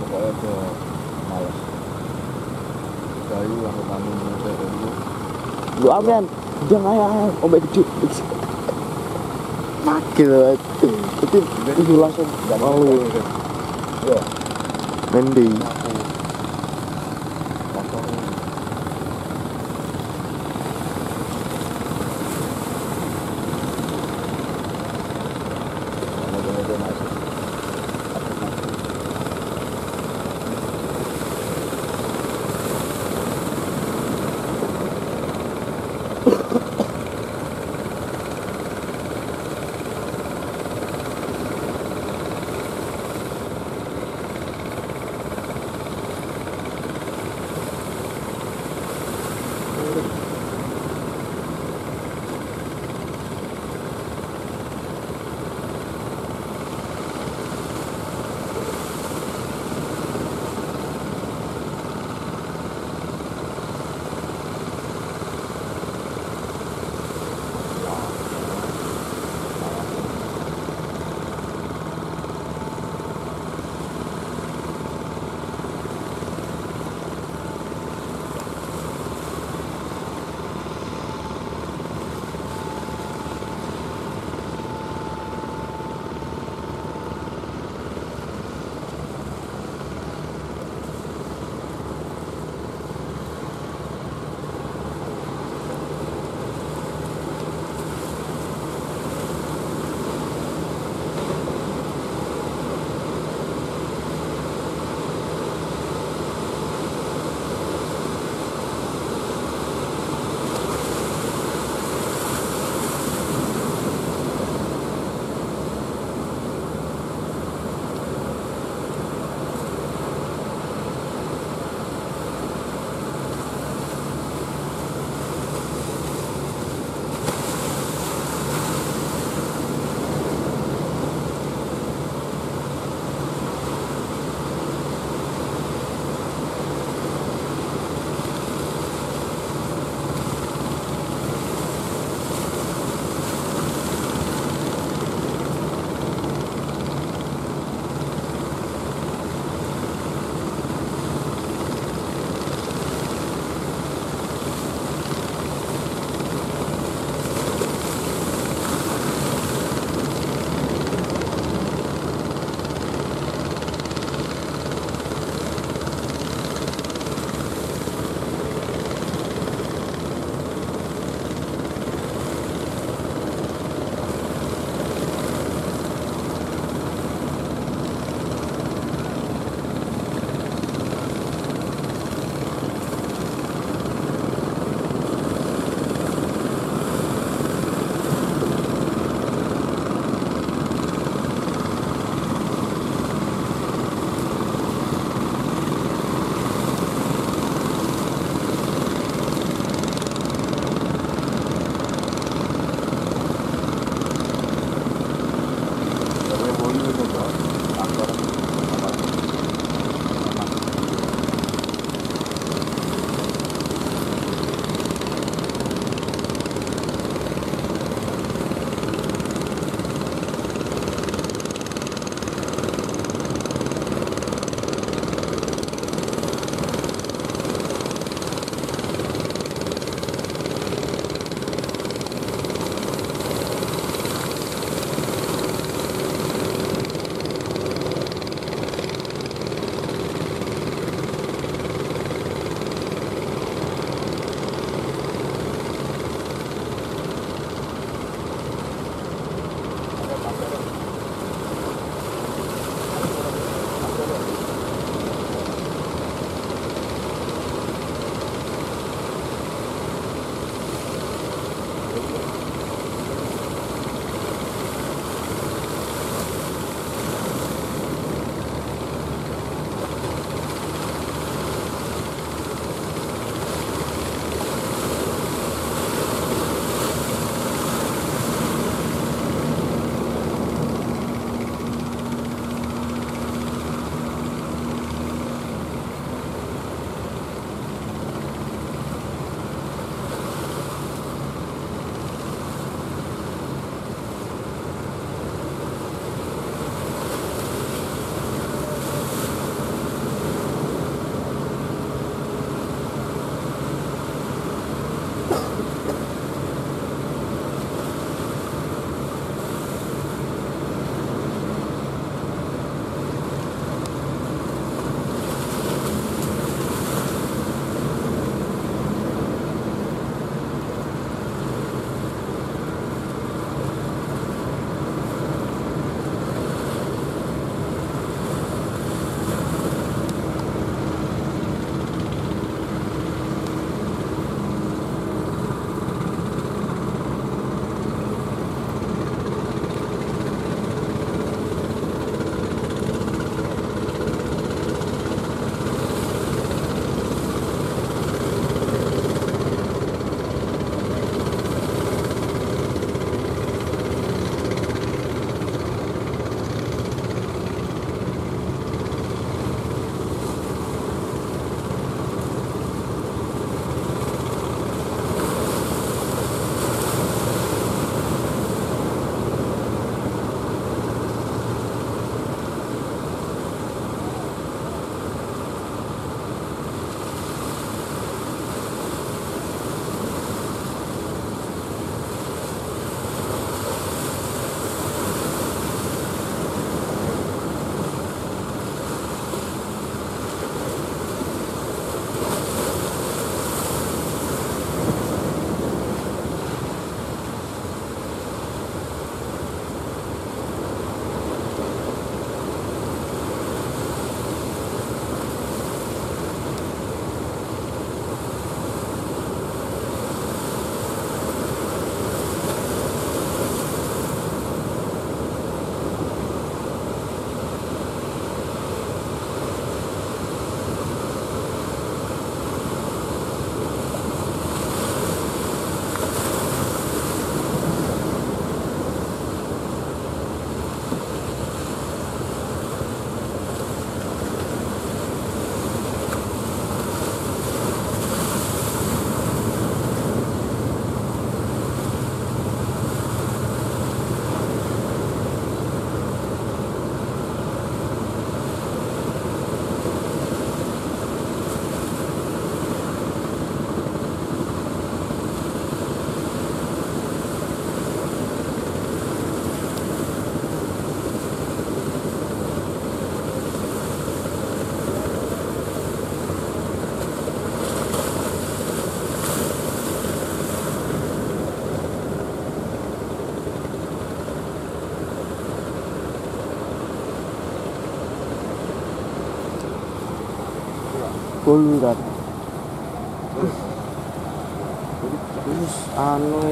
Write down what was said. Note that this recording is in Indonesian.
pokoknya males kayu aku kami saya dulu Lu. Jangan ayah, ombak gede. Sakit banget. Itu itu langsung. Malu. ya motor gol kan terus anu